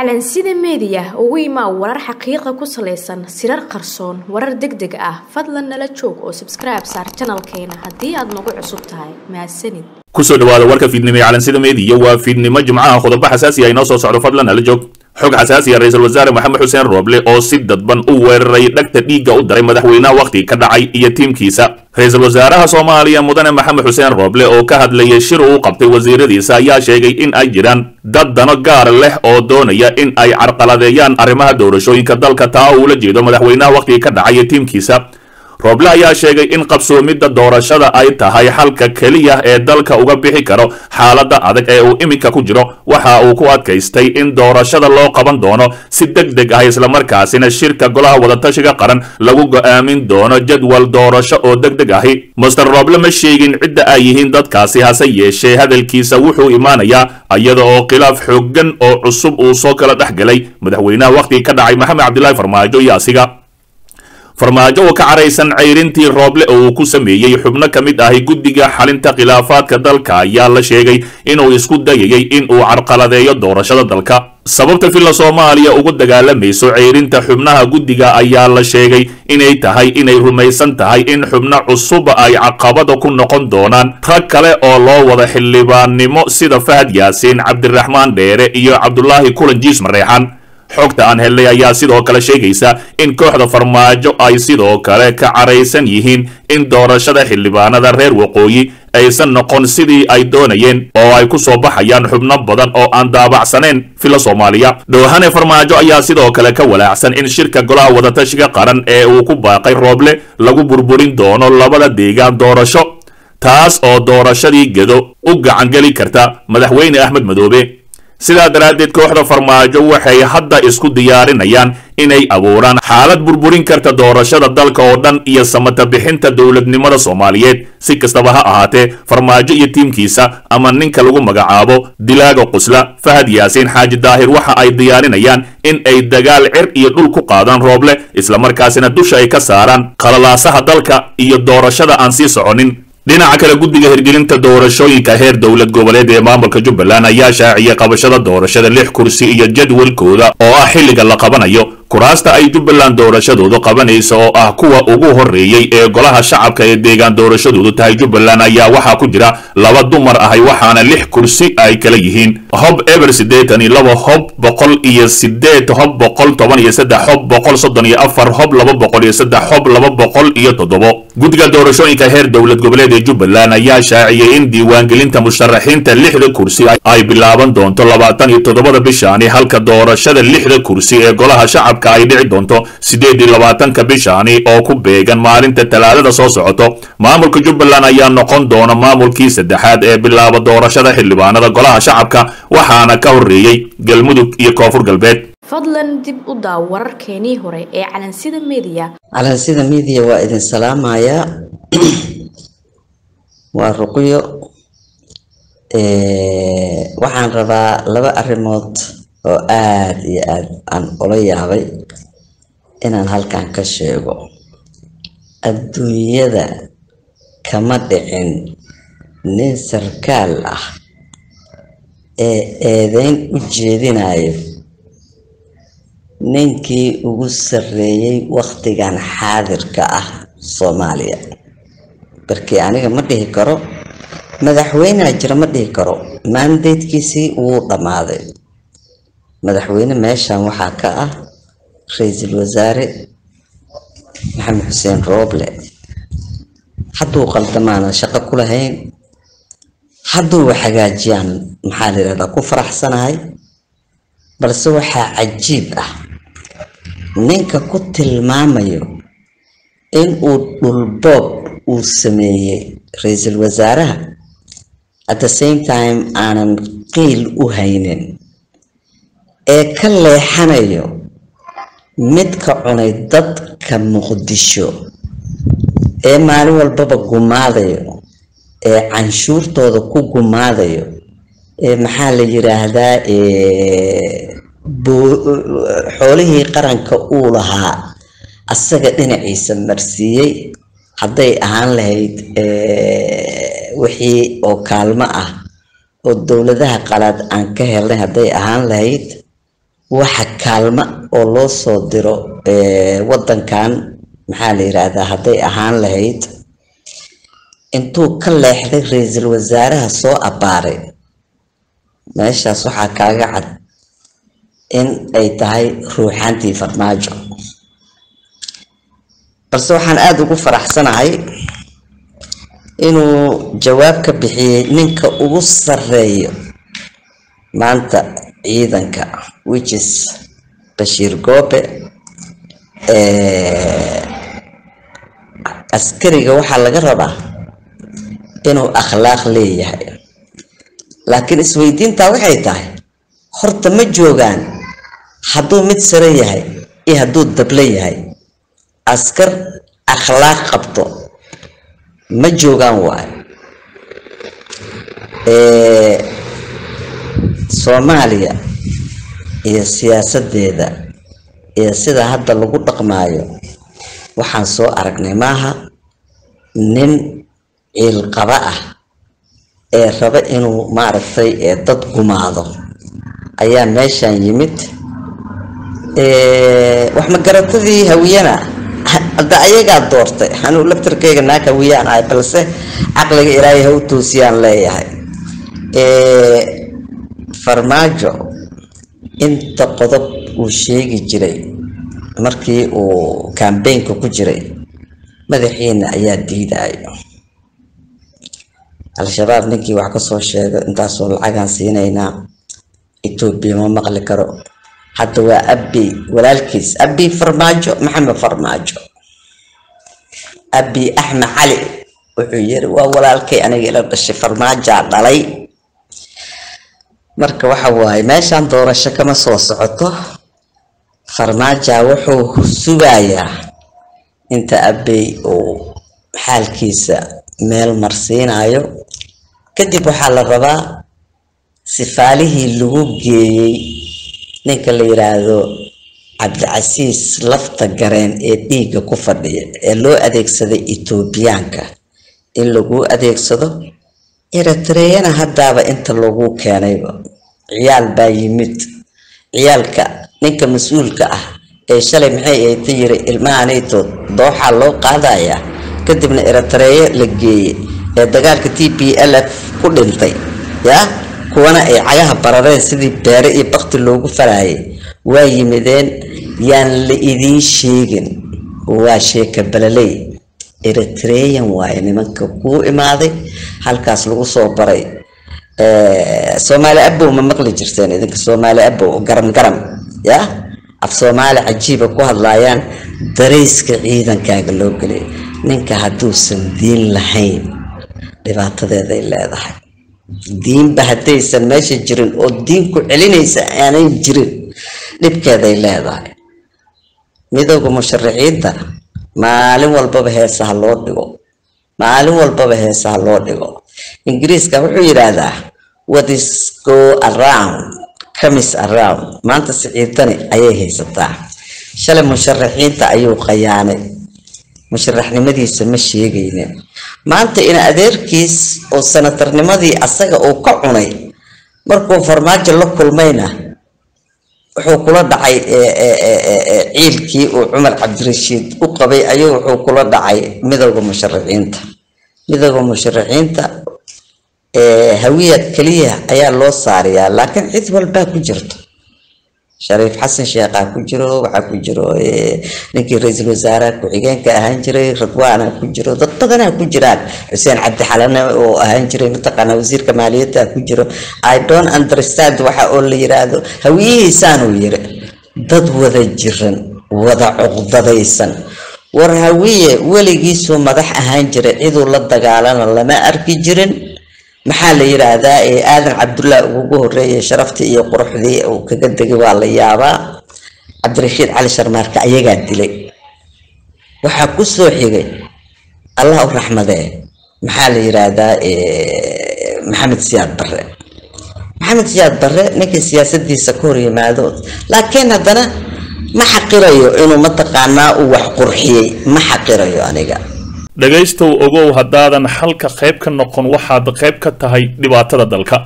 calansida meediya ugu imaa warar xaqiiqa ku salaysan sirar qarsoon warar deg deg ah. Fadlan nala joog oo sabskribe saar janalkeena haddii aad nagu cusub tahay. Mahadsanid ku soo dhawaada warka fiidnimo ee calansida meediya waa fiidnimo jimcaha qodobo xasaasi ah inoo soo socdo. Fadlan nala joog xog xasaasi ra'iisul wasaare maxamed xuseen rooble oo si dadban u weeraray dhagta dhiigga u daray madaxweynaha wakhti ka dhacay iyo tiimkiisa. Ra'iisul wasaaraha soomaaliya mudane maxamed xuseen rooble oo ka hadlayay shir uu qabtay wasiiradiisa ayaa sheegay in ay jiraan dad dano gaar leh oo doonaya in ay carqaladeeyaan arrimaha doorashooyinka dalka taa uu la jeedo madaxweynaha wakhtiga ka dhacay iyo tiimkiisa rooble ayaa sheegay in qabsoomidda doorashada ay tahay xalka keliya ee dalka uga bixi karo xaaladda adag ee uu iminka ku jiro. Waxa uu ku adkaystay in doorashada loo qaban doono si deg deg ah islamarkaasina shirka golaha wadatashiga qaran lagu go'aamin doono jadwal doorasho oo deg deg ahi. Master rooble ma sheegin cidda ay yihiin dadkaasi hase yeeshee? Hadalkiisa wuxuu imaanayaa iyada oo khilaaf xooggan oo cusub uu soo kala dhex galay. Madaxweynaha wakhtiga ka dhacay maxamed cabdilaahi farmaajo iyo asiga farmaajo oo ka caraysan cayrintii rooble oo uu ku sameeyey xubno ka mid ahi guddiga xalinta khilaafaadka dalka ayaa la sheegay inuu isku dayayay in uu carqaladeeyo doorashada dalka. Sababta villa soomaaliya ugu dagaalamayso ceyrinta xubnaha guddiga ayaa la sheegay inay tahay inay rumaysan tahay in xubno cusuba ay caqabada ku noqon doonaan. Rag kale oo loo wada xildhibaannimo sida fahad yaasiin cabdiraxmaan dheere iyo cabdulaahi kulan jiis mareexan xogta aan helnay ayaa sidoo kale sheegaysa in kooxda farmaajo ay sidoo kale ka caraysan yihiin in doorashada xildhibaanada reer waqooyi aysan noqon sidii ay doonayeen oo ay ku soo baxayaan xubno badan oo aan daabacsaneen villa soomaaliya. Dhoohane farmaajo ayaa sidoo kale ka walaacsan in shirka golaha wadatashiga qaran ee uu ku baaqay rooble lagu burburin doono labada deegaan doorasho taas oo doorashadii gedo u gacangeli karta madaxweyne axmed madoobe sidaa daraaddeed kooxda farmaajo waxay hadda isku diyaarinayaan inay abuuraan xaalad burburin karta doorashada dalka oo dhan iyo samata bixinta dowladnimada soomaaliyeed. Si kastaba ha ahaatee farmaajo iyo tiimkiisa ama ninka lagu magacaabo dilaaga qusla fahad yaasiin xaaji daahir waxa ay diyaarinayaan in ay dagaal cir iyo dhul ku qaadaan rooble islamarkaasina dusha ay ka saaraan qalalaasaha dalka iyo doorashada aan sii soconin dhinaca kale guddiga hirgelinta doorashooyinka heer dowlad goboleed ee maamulka jubbaland ayaa shaaciyay qabashada doorashada lix kursi iyo jadwalkooda oo ah xilliga la qabanayo kuraasta ay jubbaland doorashadoodu qabanaysa oo ah kuwa ugu horreeyey ee golaha shacabka ee deegaan doorashadoodu tahay jubbaland ayaa waxaa ku jira laba dumar ahay waxaana lix kursi ay kala yihiin. Hob eber siddeetan iyo laba hob boqol iyo sideed hob boqol toban iyo saddex hob boqol soddon iyo afar hob laba boqol iyo saddex hob laba boqol iyo toddobo. Guddiga doorashooyinka heer dowlad goboleed ee jubbaland ayaa shaaciyey in diiwaangelinta musharaxiinta lixda kursi ay bilaaban doonto labaatan iyo toddobada bishaani halka doorashada lixda kursi ee golaha shacabka ay dhici doonto siddeed iyo labaatanka bishaani oo ku beegan maalinta talaadada soo socoto? Maamulka jubbaland ayaa noqon doona maamulkii saddexaad ee bilaaba doorashada xildhibaanada golaha shacabka waxaana ka horreeyey galmudug iyo koonfur galbeed. Fadlan dib u daaw wararkeenii hore ee calansida meediya calansida media waa idin salaamayaa waa ruqyo waxaan rabaa laba arrimood oo aada iyo aada aan ula yaabay inaan halkan ka sheego. Adduunyada kama dhicin nin sarkaal ah ee eedeyn u jeedinayo ninkii ugu sarreeyey wakhtigan xaadirka ah soomaaliya. Barkii aniga ma dhihi karo madaxweyneha jira ma dhihi karo maandeydkiisii wuu dhammaaday madaxweyne meeshan waxaa ka ah ra'iisul wasaare maxamed xuseen rooble. Hadduu qaldamaana shaqo ku lahayn hadduu wax hagaajiyaan maxaa la yidhahdaa ku faraxsanahay? Balse waxaa cajiib ah ninka ku tilmaamayo in uu dhulboob uu sameeyey ra'iisul wasaaraha at the same time aanan qiil u haynin ee ka leexanayo midka cunay dadka muqdisho ee maalin walbaba gumaadayo ee canshuurtooda ku gumaadayo ee maxaa la yiraahdaa xoolihii qaranka uu lahaa asaga dhinaciisa marsiiyey hadday ahaan lahayd wixii oo kaalmo ah oo dowladaha qalaad aan ka helnay hadday ahaan lahayd waxa kaalma oo loo soo diro wadankan maxaa la yiraahdaa hadday ahaan lahayd intuu ka leexday ra'iisul wasaaraha soo abbaaray meeshaas waxaa kaaga cad in ay tahay ruuxaantii farmaajo. Balse waxaan aada ugu faraxsanahay inuu jawaab ka bixiyey ninka ugu sareeyo maanta ciidanka which is bashiir goobe askariga waxaa laga rabaa inuu akhlaaq leeyahay. Laakiin isweydiintaa waxay tahay horta ma joogaan hadduu mid sare yahay iyo hadduu dable yahay. Askar akhlaaq qabto ma joogaan waayo soomaaliya iyo siyaasadeeda iyo sida hadda lagu dhaqmaayo waxaan soo aragnay maaha nin ciilqaba ah ee raba inuu maaragtay dad gumaado. Ayaa meeshan yimid wax magaratadii hawiyana? Hadda ayagaa doortay anuu laftarkeyga naag hawiyaan ahay balse caqliga ilaahay ha u toosiyaan leeyahay farmaajo inta qodob uu sheegi jiray markii uu kambeynka ku jiray madaxiina ayaa diidayo al-shabaab ninkii wax ka soo sheego intaasoo lacagaan siinaynaa etoobiya ma maqli karo. Hadda waa abi walaalkiis abi farmaajo maxamed farmaajo. Abi axmed cali wuxuu yiri waa walaalkay aniga ila dhashay farmaajaa dhalay marka waxa waaye meeshaan doorasho kama soo socoto. Farmaaja wuxuu sugayaa inta abey uu xaalkiisa meel marsiinayo kadib waxaa la rabaa sifaalihii lagu geeyey. Ninka la yiraahdo cabdicasiis lafta gareen ee dhiigga ku fadhiya ee loo adeegsaday etoobiyaanka in lagu adeegsado eritreana haddaaba inta lagu keenayba ciyaal baa yimid. Ciyaalka ninka mas'uulka ah ee shalay maxay ahayta yiri ilmahanaytood dooxaa loo qaadayaa kadibna eritreya la geeyey ee dagaalka t p l f ku dhintay. Yaa kuwana ay cagaha barareen sidii beere iyo bakti loogu falaayay. Waa yimideen yaan la idiin sheegin. Waa sheeka balaley eritrean waaye nimanka kuu imaaday halkaas lagu soo baray soomaali abow ma maqli jirteen idinka soomaali abow garam garam ya? Af soomaali cajiiba ku hadlaayaan darayska ciidankaaga loo gelay ninka hadduusan diin lahayn dhibaatadeeday leedahay. Diinba haddaysan meesha jirin oo diinku celinaysa aanay jirin dhibkeeday leedahay. Midooda musharaxiinta maalin walbaba heesaha loo dhigo maalin walbaba heesaha loo dhigo. Ingiriiska wuxuu yidhaahdaa what is go around? Comes around. Maanta siciidani ayay haysataa. Shalay musharaxiinta ayuu khayaanay musharaxnimadiisa ma sheegaynin maanta in adeerkiis oo sanatarnimadii asaga uu ka cunay markuu farmaajo la kulmayna wuxuu kula dhacay ciilkii uu cumar cabdirashiid u qabay ayuu wuxuu kula dhacay midowda musharaxiinta midowda musharaxiinta hawiya keliya ayaa loo saarayaa laakiin cid walbaa ku jirto. Shariif xasan sheekhaa ku jiro waxaa ku jiro ninkii ra'iisul wasaaraha ku-xigeenka ahaan jiray radwaana ku jiro dad badanaa ku jiraan. Xuseen cabdi xalane oo ahaan jiray mataqaana wasiirka maaliyadda ku jiro. I don't understand waxa oo la yiraahdo. Hawiyihiisaanuu yiri dad wada jiran wada cuqdadaysan war hawiye weligiisuu madax ahaan jiray ciduu la dagaalana lama arki jirin. Maxaa la yiraahdaa ee aadan cabdullaah ugu horeeyay sharaftii iyo quruxdii uu kaga degay waa la yaabaa. Cabdirashiid cali sharmaarka ayagaa dilay. Waxaa ku soo xigay allah u raxmadee maxaa la yiraahdaa maxamed siyaad barre. Maxamed siyaad barre ninkii siyaasadiisa ka hor yimaado laakiin haddana ma xaqirayo inuu mataqaanaa uu wax qurxiyey? Ma xaqirayo aniga. Dhegaystow ogow haddaadan xalka qayb ka noqon waxaad qayb ka tahay dhibaatada dalka